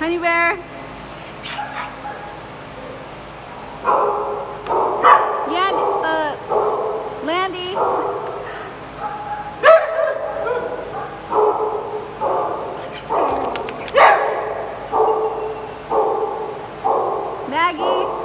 Honey bear. Yeah, uh, Landy. Maggie.